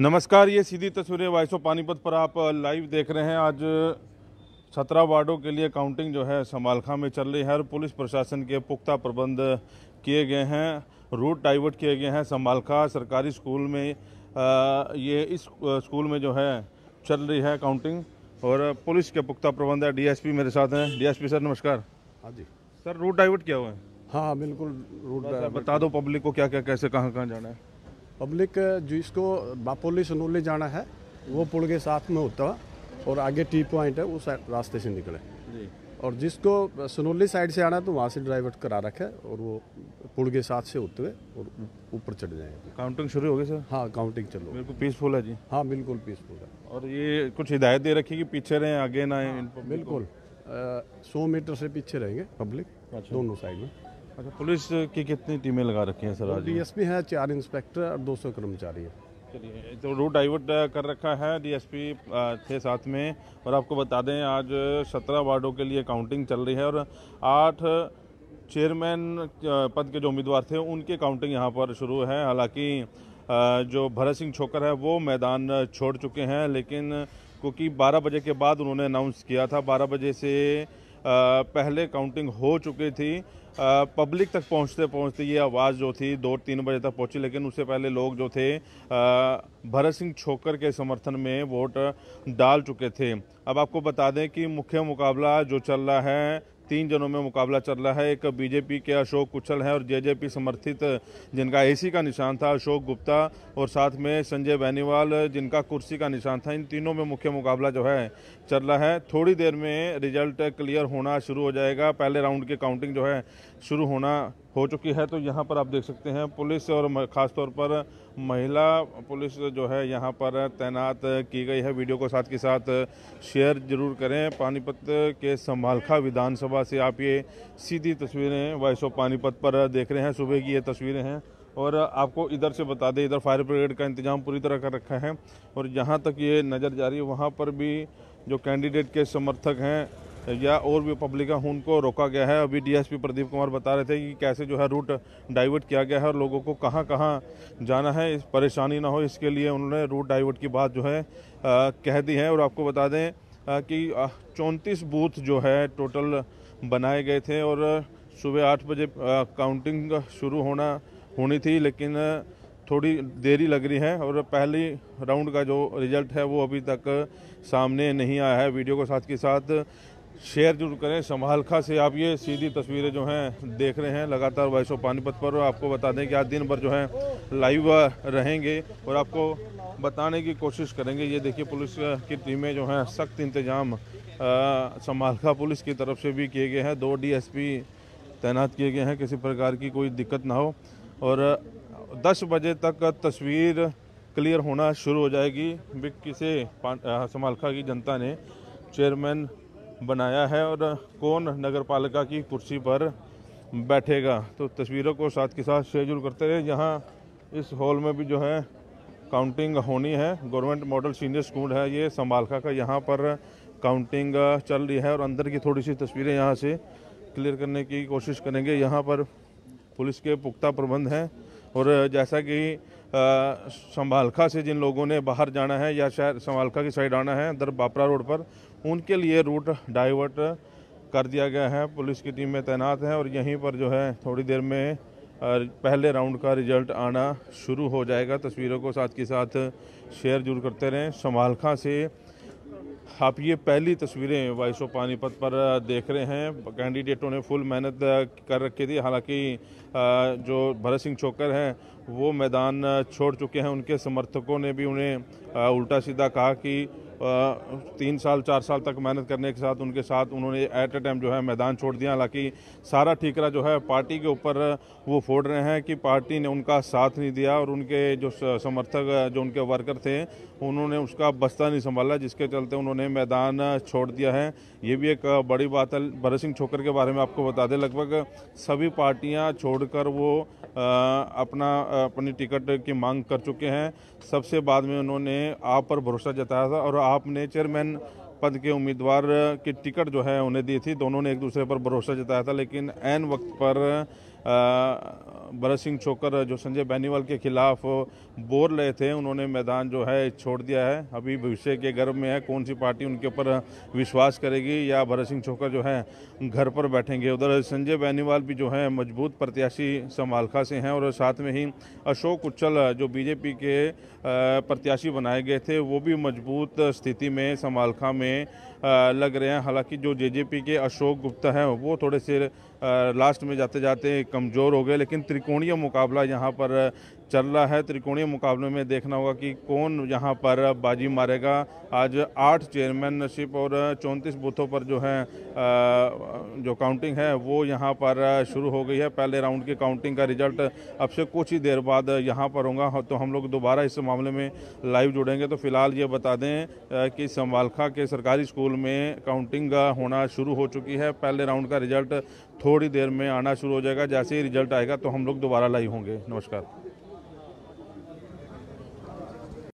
नमस्कार ये सीधी तस्वीरें वाइसो पानीपत पर आप लाइव देख रहे हैं। आज सत्रह वार्डों के लिए काउंटिंग जो है समालखा में चल रही है और पुलिस प्रशासन के पुख्ता प्रबंध किए गए हैं रूट डाइवर्ट किए गए हैं। समालखा सरकारी स्कूल में ये इस स्कूल में जो है चल रही है काउंटिंग और पुलिस के पुख्ता प्रबंध है। डीएसपी मेरे साथ हैं। डीएसपी सर नमस्कार। हाँ जी। सर रूट डाइवर्ट किया हुआ है? हाँ हाँ बिल्कुल रूट बता दो पब्लिक को क्या क्या कैसे कहाँ कहाँ जाना है। पब्लिक जिसको बापोली सनोली जाना है वो पुल के साथ में होता है और आगे टी पॉइंट है उस रास्ते से निकले। जी। और जिसको सनोली साइड से आना है तो वहाँ से ड्राइवर्ट करा रखे और वो पुल के साथ से होते हुए और ऊपर चढ़ जाएँगे। काउंटिंग शुरू हो गई सर? हाँ काउंटिंग चलो बिल्कुल पीसफुल है जी। हाँ बिल्कुल पीसफुल है। और ये कुछ हिदायत दे रखी कि पीछे रहें आगे ना को? बिल्कुल सौ मीटर से पीछे रहेंगे पब्लिक अच्छा। दोनों साइड में। अच्छा पुलिस की कितनी टीमें लगा रखी हैं सर आज? डीएसपी है चार इंस्पेक्टर और दो सौ कर्मचारी है। चलिए तो रूट डाइवर्ट कर रखा है डीएसपी थे साथ में। और आपको बता दें आज सत्रह वार्डों के लिए काउंटिंग चल रही है और आठ चेयरमैन पद के जो उम्मीदवार थे उनकी काउंटिंग यहाँ पर शुरू है। हालाँकि जो भरत सिंह छोकर है वो मैदान छोड़ चुके हैं लेकिन क्योंकि 12 बजे के बाद उन्होंने अनाउंस किया था 12 बजे से पहले काउंटिंग हो चुकी थी। पब्लिक तक पहुँचते पहुँचते ये आवाज़ जो थी, दो तीन बजे तक पहुँची, लेकिन उससे पहले लोग जो थे भरत सिंह छोकर के समर्थन में वोट डाल चुके थे। अब आपको बता दें कि मुख्य मुकाबला जो चल रहा है तीन जनों में मुकाबला चल रहा है। एक बीजेपी के अशोक कुचल हैं और जेजेपी समर्थित, जिनका एसी का निशान था, अशोक गुप्ता और साथ में संजय बैनीवाल, जिनका कुर्सी का निशान था। इन तीनों में मुख्य मुकाबला जो है, चल रहा है। थोड़ी देर में रिज़ल्ट क्लियर होना शुरू हो जाएगा। पहले राउंड की काउंटिंग जो है, शुरू होना हो चुकी है तो यहाँ पर आप देख सकते हैं पुलिस और खासतौर पर महिला पुलिस जो है यहाँ पर तैनात की गई है। वीडियो को साथ के साथ शेयर ज़रूर करें। पानीपत के संभालखा विधानसभा से आप ये सीधी तस्वीरें वॉइस ऑफ़ पानीपत पर देख रहे हैं। सुबह की ये तस्वीरें हैं और आपको इधर से बता दें, इधर फायर ब्रिगेड का इंतज़ाम पूरी तरह कर रखा है और जहाँ तक ये नज़र जा रही है, वहाँ पर भी जो कैंडिडेट के समर्थक हैं या और भी पब्लिक है उनको रोका गया है। अभी डीएसपी प्रदीप कुमार बता रहे थे कि कैसे जो है रूट डाइवर्ट किया गया है और लोगों को कहाँ कहाँ जाना है। इस परेशानी ना हो इसके लिए उन्होंने रूट डाइवर्ट की बात जो है अ, कह दी है। और आपको बता दें अ, कि चौंतीस बूथ जो है टोटल बनाए गए थे और सुबह आठ बजे काउंटिंग शुरू होना होनी थी लेकिन थोड़ी देरी लग रही है और पहली राउंड का जो रिज़ल्ट है वो अभी तक सामने नहीं आया है। वीडियो को साथ के साथ शेयर ज़रूर करें। संभालखा से आप ये सीधी तस्वीरें जो हैं, देख रहे हैं। लगातार वॉइस ऑफ़ पानीपत पर आपको बता दें कि आज दिन भर जो है, लाइव रहेंगे और आपको बताने की कोशिश करेंगे। ये देखिए, पुलिस की टीमें जो हैं, सख्त इंतज़ाम संभालखा पुलिस की तरफ़ से भी किए गए हैं। दो डीएसपी तैनात किए गए हैं, किसी प्रकार की कोई दिक्कत ना हो। और 10 बजे तक तस्वीर क्लियर होना शुरू हो जाएगी। विक्की से समालखा की जनता ने चेयरमैन बनाया है और कौन नगर पालिका की कुर्सी पर बैठेगा? तो तस्वीरों को साथ के साथ ज़रूर करते रहे। यहाँ इस हॉल में भी जो है काउंटिंग होनी है। गवर्नमेंट मॉडल सीनियर स्कूल है ये, संभालखा का यहाँ पर काउंटिंग चल रही है और अंदर की थोड़ी सी तस्वीरें यहाँ से क्लियर करने की कोशिश करेंगे। यहाँ पर पुलिस के पुख्ता प्रबंध हैं और जैसा कि संभालखा से जिन लोगों ने बाहर जाना है या शायद संभालखा की साइड आना है, अंदर बापरा रोड पर उनके लिए रूट डाइवर्ट कर दिया गया है। पुलिस की टीम तैनात है और यहीं पर जो है थोड़ी देर में पहले राउंड का रिज़ल्ट आना शुरू हो जाएगा। तस्वीरों को साथ के साथ शेयर ज़रूर करते रहें। संभालखा से आप ये पहली तस्वीरें वाइस ऑफ़ पानीपत पर देख रहे हैं। कैंडिडेटों ने फुल मेहनत कर रखी थी। हालाँकि जो भरत सिंह छोकर हैं वो मैदान छोड़ चुके हैं। उनके समर्थकों ने भी उन्हें उल्टा सीधा कहा कि तीन साल, चार साल तक मेहनत करने के साथ उनके साथ उन्होंने एट ए टाइम जो है मैदान छोड़ दिया। हालाँकि सारा ठीकरा जो है पार्टी के ऊपर वो फोड़ रहे हैं कि पार्टी ने उनका साथ नहीं दिया और उनके जो समर्थक जो उनके वर्कर थे, उन्होंने उसका बस्ता नहीं संभाला, जिसके चलते उन्होंने मैदान छोड़ दिया है। ये भी एक बड़ी बात है। भरत सिंह छोकर के बारे में आपको बता दें, लगभग सभी पार्टियाँ छोड़कर वो अपना अपनी टिकट की मांग कर चुके हैं। सबसे बाद में उन्होंने आप पर भरोसा जताया था और आपने चेयरमैन पद के उम्मीदवार की टिकट जो है उन्हें दी थी। दोनों ने एक दूसरे पर भरोसा जताया था, लेकिन एन वक्त पर भरत सिंह छोकर जो संजय बेनीवाल के खिलाफ बोल रहे थे, उन्होंने मैदान जो है छोड़ दिया है। अभी भविष्य के गर्भ में है, कौन सी पार्टी उनके ऊपर विश्वास करेगी या भरत सिंह छोकर जो है घर पर बैठेंगे? उधर संजय बेनीवाल भी जो है मज़बूत प्रत्याशी समालखा से हैं और साथ में ही अशोक उच्चल जो बीजेपी के प्रत्याशी बनाए गए थे, वो भी मज़बूत स्थिति में समालखा में लग रहे हैं। हालाँकि जो जेजेपी के अशोक गुप्ता हैं, वो थोड़े से लास्ट में जाते जाते कमज़ोर हो गए, लेकिन त्रिकोणीय मुकाबला यहाँ पर चल रहा है त्रिकोणीय मुकाबले में देखना होगा कि कौन यहाँ पर बाजी मारेगा। आज आठ चेयरमैनशिप और चौंतीस बूथों पर जो है जो काउंटिंग है, वो यहाँ पर शुरू हो गई है। पहले राउंड की काउंटिंग का रिज़ल्ट अब से कुछ ही देर बाद यहाँ पर होगा। तो हम लोग दोबारा इस मामले में लाइव जुड़ेंगे। तो फ़िलहाल ये बता दें कि संवालखा के सरकारी स्कूल में काउंटिंग होना शुरू हो चुकी है। पहले राउंड का रिज़ल्ट थोड़ी देर में आना शुरू हो जाएगा। जैसे ही रिज़ल्ट आएगा तो हम लोग दोबारा लाइव होंगे। नमस्कार।